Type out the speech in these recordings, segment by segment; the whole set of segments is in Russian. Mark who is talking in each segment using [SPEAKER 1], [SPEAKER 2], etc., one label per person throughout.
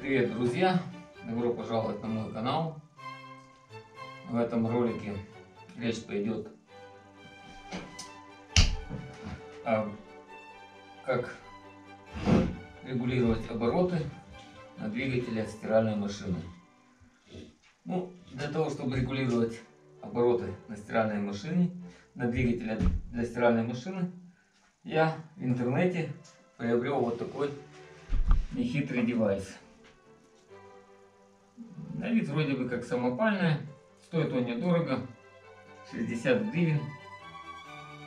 [SPEAKER 1] Привет, друзья! Добро пожаловать на мой канал. В этом ролике речь пойдет о как регулировать обороты на двигателе стиральной машины. Ну, для того, чтобы регулировать обороты на стиральной машине, на двигателе для стиральной машины, я в интернете приобрел вот такой нехитрый девайс. На вид вроде бы как самопальная, стоит он недорого, 60 гривен.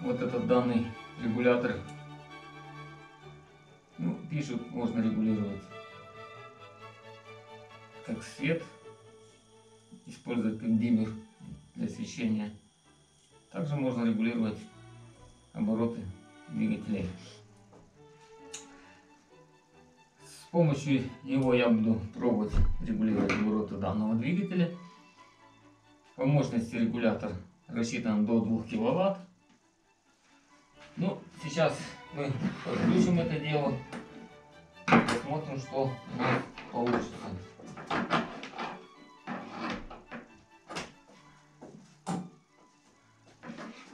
[SPEAKER 1] Вот этот данный регулятор. Ну, пишут, можно регулировать как свет, использовать как диммер для освещения. Также можно регулировать обороты двигателей. Помощью него я буду пробовать регулировать обороты данного двигателя. По мощности регулятор рассчитан до 2 киловатт. Ну, сейчас мы подключим это дело. Посмотрим, что у нас получится.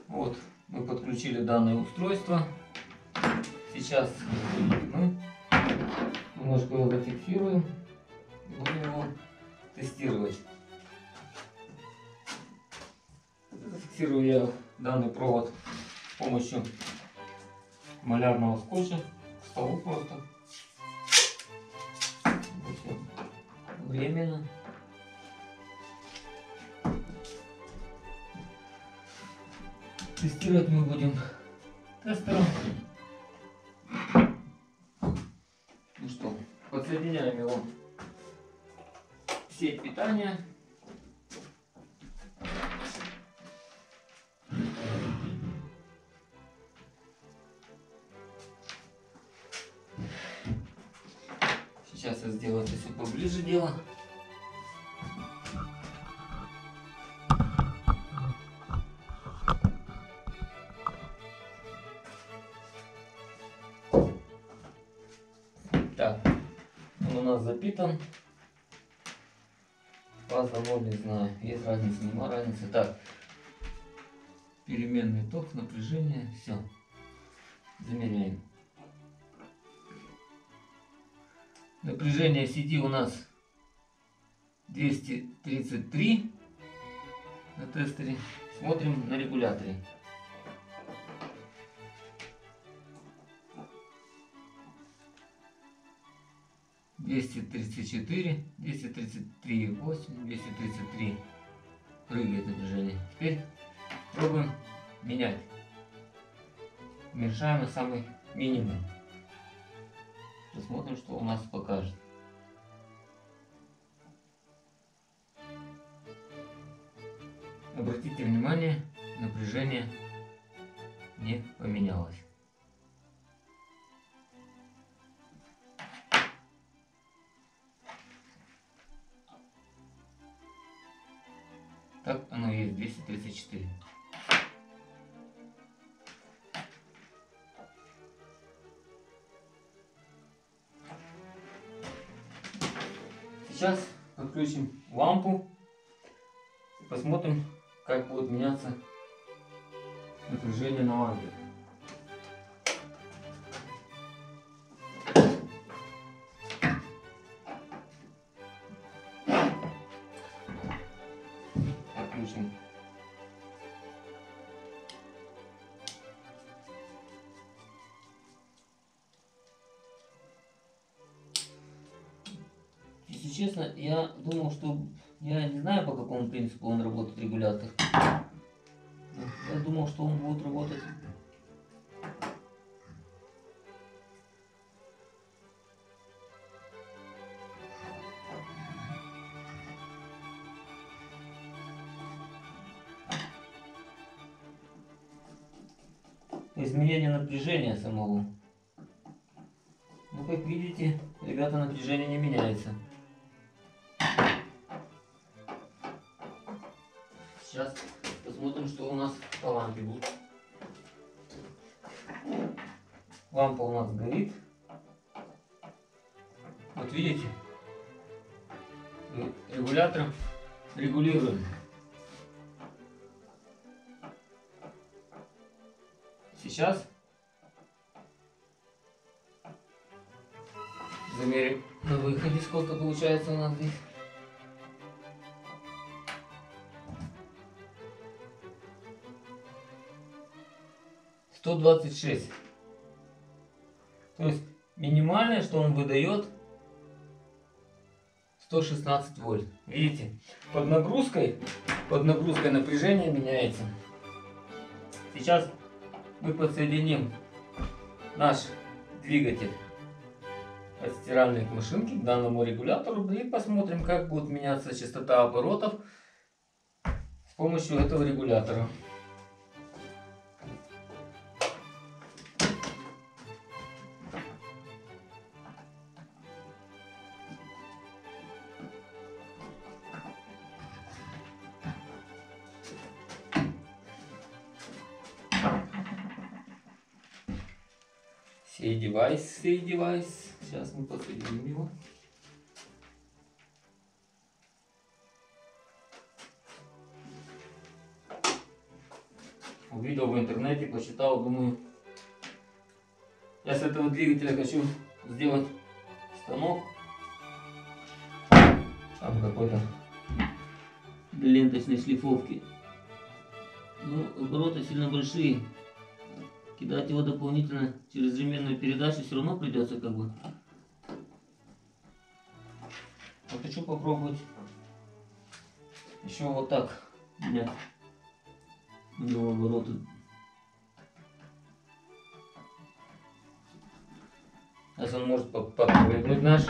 [SPEAKER 1] Вот, мы подключили данное устройство. Сейчас мы немножко его зафиксируем и будем его тестировать. Зафиксирую я данный провод с помощью малярного скотча к столу просто. Временно. Тестировать мы будем тестером. Подсоединяем его в сеть питания. Сейчас я сделаю это все поближе дело. Фаза 0, не знаю, есть разница, нема разницы. Так, переменный ток, напряжение, все. Замеряем. Напряжение сети у нас 233 на тестере. Смотрим на регуляторе. Двести тридцать четыре, двести тридцать три восемь, двести тридцать три прыгает напряжение. Теперь пробуем менять. Уменьшаем на самый минимум. Посмотрим, что у нас покажет. Обратите внимание, напряжение не поменялось. Так оно и есть 234. Сейчас подключим лампу. Посмотрим, как будет меняться напряжение на лампе. Честно, я думал, что я не знаю, по какому принципу он работает регулятор. Я думал, что он будет работать. Изменение напряжения самого. Ну, как видите, ребята, напряжение не меняется. Сейчас посмотрим, что у нас по лампе будет. Лампа у нас горит. Вот видите, регулятором регулируем. Сейчас замерим на выходе, сколько получается у нас здесь. Сто двадцать шесть. То есть минимальное, что он выдает 116 вольт. Видите, под нагрузкой, под нагрузкой напряжение меняется. Сейчас мы подсоединим наш двигатель от стиральной машинки к данному регулятору и посмотрим, как будет меняться частота оборотов с помощью этого регулятора. Сей девайс, сей девайс. Сейчас мы подсоединим его. Увидел в интернете, посчитал, думаю, я с этого двигателя хочу сделать станок. Там какой-то ленточной шлифовки. Ну, обороты сильно большие кидать его дополнительно через ременную передачу все равно придется как бы. Вот хочу попробовать еще вот так для у него обороты. Сейчас он может подпрыгнуть наш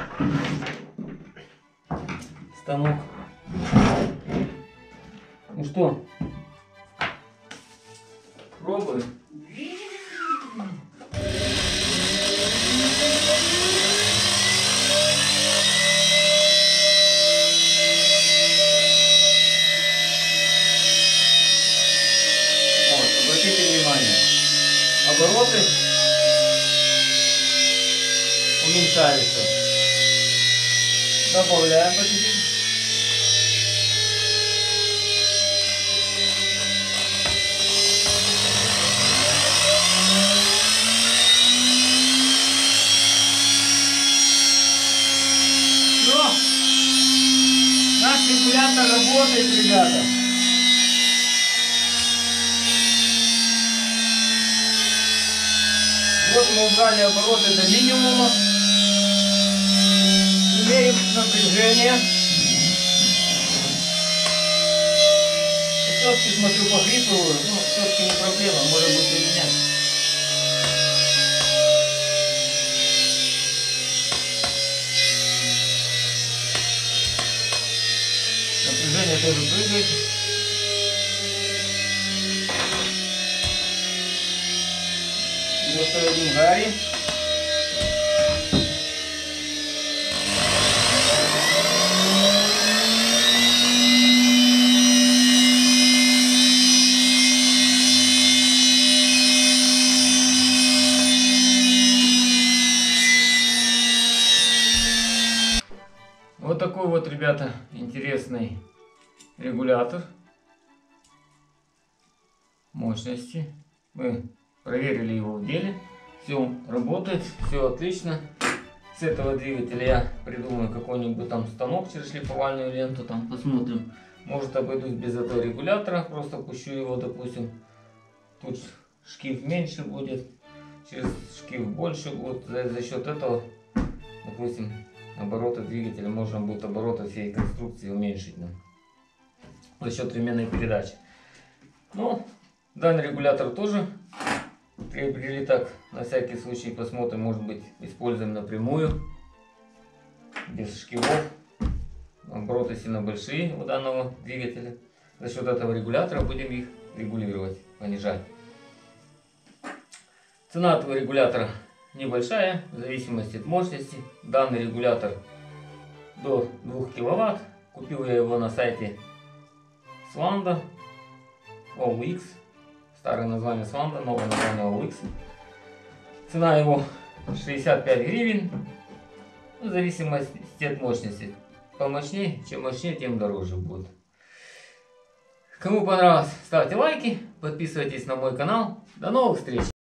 [SPEAKER 1] станок. Добавляем чуть-чуть. Наш регулятор работает, ребята. Вот мы убрали обороты до минимума. Имеем напряжение. Все-таки смотрю похрипываю, но все-таки не проблема, может быть и менять. Напряжение тоже прыгает. один Гарри. Ребята, интересный регулятор мощности. Мы проверили его в деле. Все работает, все отлично. С этого двигателя я придумаю какой-нибудь там станок через шлифовальную ленту. Там посмотрим. Может обойдусь без этого регулятора. Просто пущу его, допустим. Тут шкив меньше будет. Через шкив больше будет. За, за счет этого, допустим, обороты двигателя можно будет обороты всей конструкции уменьшить. Да? За счет ременной передачи. Ну, данный регулятор тоже приобрели так, на всякий случай посмотрим, может быть используем напрямую, без шкивов. Обороты сильно большие у данного двигателя. За счет этого регулятора будем их регулировать, понижать. Цена этого регулятора небольшая, в зависимости от мощности. Данный регулятор до 2 киловатт. Купил я его на сайте Swanda OLX Старое название Сванда, новое название OLX. Цена его 65 гривен. Ну, в зависимости от мощности. помощнее. Чем мощнее, тем дороже будет. Кому понравилось, ставьте лайки, подписывайтесь на мой канал. До новых встреч!